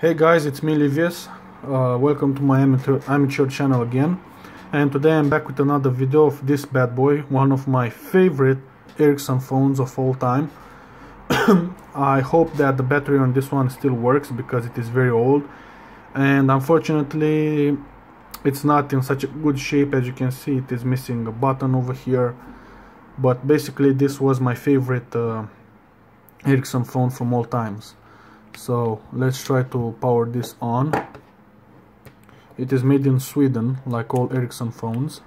Hey guys, it's me Livius. Uh, welcome to my amateur, amateur channel again. And today I'm back with another video of this bad boy, one of my favorite Ericsson phones of all time. I hope that the battery on this one still works because it is very old. And unfortunately, it's not in such a good shape as you can see. It is missing a button over here. But basically this was my favorite uh, Ericsson phone from all times so let's try to power this on. It is made in Sweden like all Ericsson phones.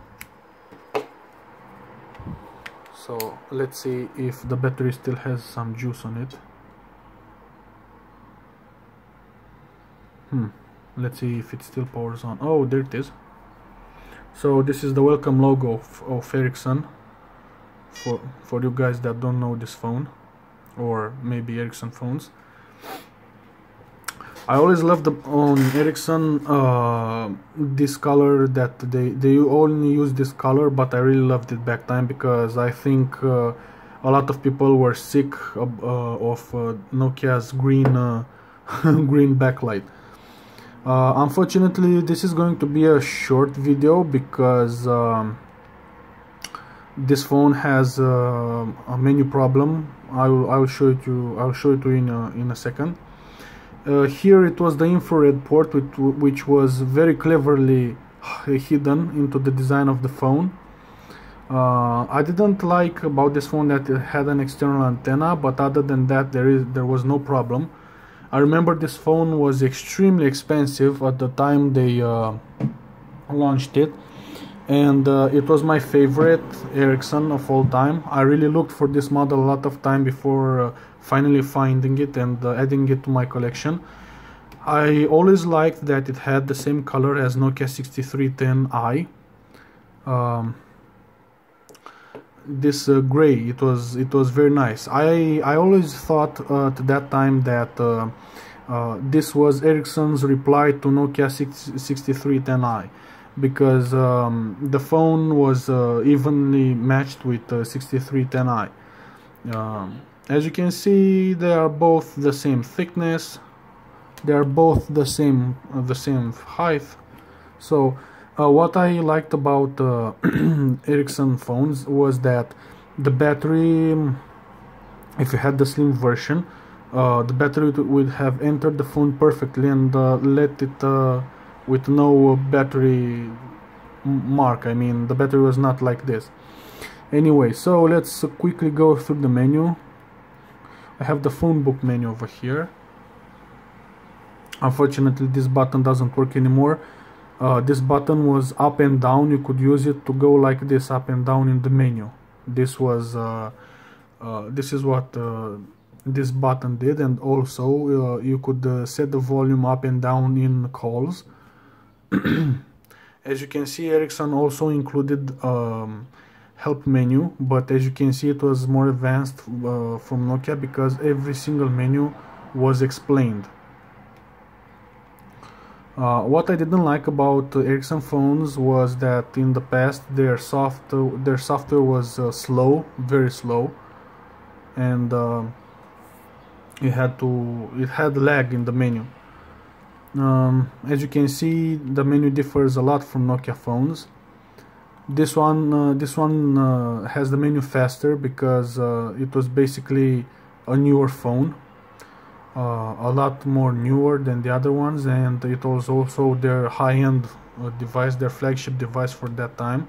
So let's see if the battery still has some juice on it. Hmm let's see if it still powers on. Oh there it is. So this is the welcome logo of, of Ericsson. For for you guys that don't know this phone or maybe Ericsson phones I always loved the, on Ericsson uh, this color that they they only use this color but I really loved it back time because I think uh, a lot of people were sick of, uh, of uh, Nokia's green uh, green backlight. Uh, unfortunately this is going to be a short video because um, this phone has a menu problem. I will I will show it you I'll show it to you in a, in a second uh, here it was the infrared port which, which was very cleverly hidden into the design of the phone. Uh, I didn't like about this phone that it had an external antenna but other than that there is there was no problem. I remember this phone was extremely expensive at the time they uh, launched it and uh, it was my favorite Ericsson of all time. I really looked for this model a lot of time before uh, finally finding it and uh, adding it to my collection. I always liked that it had the same color as Nokia 6310i. Um, this uh, gray it was it was very nice i i always thought uh, at that time that uh, uh this was ericsson's reply to nokia 6310i because um, the phone was uh, evenly matched with uh, 6310i um, as you can see they are both the same thickness. They are both the same uh, the same height. So uh, what I liked about uh, Ericsson phones was that the battery if you had the slim version uh, the battery would have entered the phone perfectly and uh, let it uh, with no battery mark. I mean the battery was not like this. Anyway so let's quickly go through the menu I have the phone book menu over here. Unfortunately this button doesn't work anymore. Uh, this button was up and down. You could use it to go like this up and down in the menu. This was uh, uh, this is what uh, this button did. And also uh, you could uh, set the volume up and down in calls. As you can see Ericsson also included um, help menu but as you can see it was more advanced uh, from Nokia because every single menu was explained. Uh, what I didn't like about Ericsson phones was that in the past their soft their software was uh, slow very slow and uh, it had to it had lag in the menu. Um, as you can see the menu differs a lot from Nokia phones this one uh, this one uh, has the menu faster because uh, it was basically a newer phone uh, a lot more newer than the other ones. And it was also their high-end uh, device their flagship device for that time.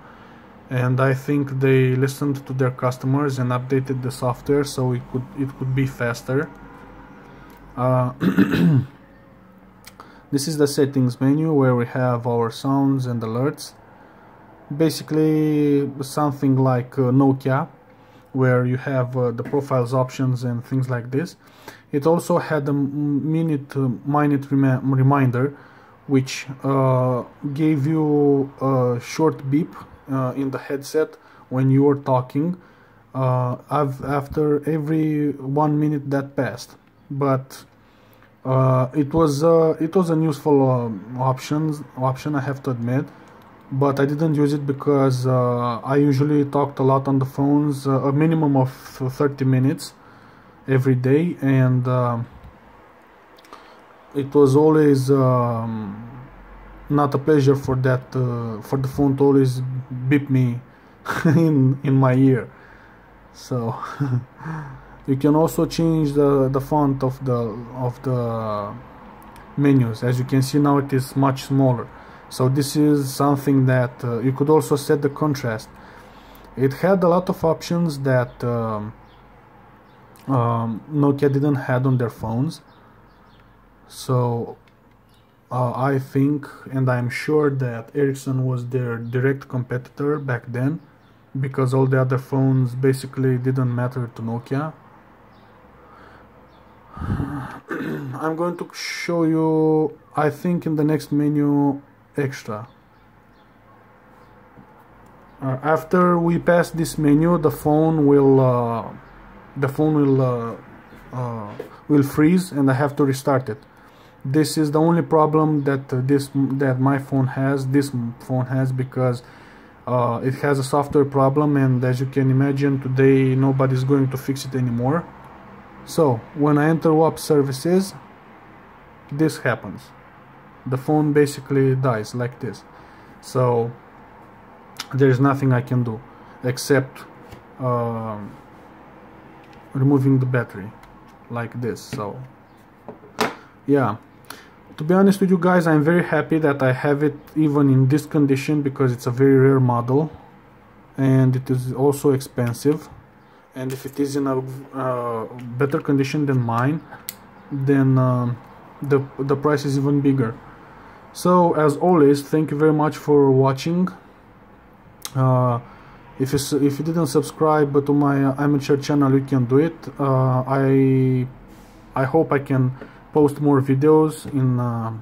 And I think they listened to their customers and updated the software so it could it could be faster. Uh, this is the settings menu where we have our sounds and alerts basically something like uh, Nokia where you have uh, the profiles options and things like this. It also had a minute minute rem reminder which uh, gave you a short beep uh, in the headset when you were talking uh, after every one minute that passed. But it was it was a useful um, options option I have to admit but I didn't use it because uh, I usually talked a lot on the phones, uh, a minimum of 30 minutes every day, and uh, it was always um, not a pleasure for that uh, for the phone to always beep me in in my ear. So you can also change the the font of the of the menus. As you can see now it is much smaller so this is something that uh, you could also set the contrast. It had a lot of options that um, um, Nokia didn't had on their phones. So uh, I think and I'm sure that Ericsson was their direct competitor back then because all the other phones basically didn't matter to Nokia. I'm going to show you I think in the next menu extra. Uh, after we pass this menu the phone will uh, the phone will uh, uh will freeze and I have to restart it. This is the only problem that this that my phone has this phone has because uh, it has a software problem and as you can imagine today nobody's going to fix it anymore. So when I enter WAP services this happens the phone basically dies like this. So there's nothing I can do except uh, removing the battery like this so yeah. To be honest with you guys I'm very happy that I have it even in this condition because it's a very rare model and it is also expensive. And if it is in a uh, better condition than mine then uh, the, the price is even bigger so as always thank you very much for watching. Uh, if you if you didn't subscribe to my amateur channel you can do it. Uh, I I hope I can post more videos in uh,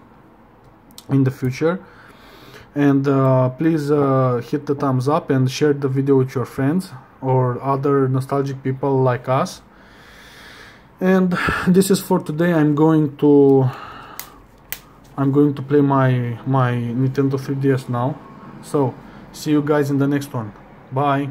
in the future. And uh, please uh, hit the thumbs up and share the video with your friends or other nostalgic people like us. And this is for today. I'm going to I'm going to play my my Nintendo 3DS now. So see you guys in the next one. Bye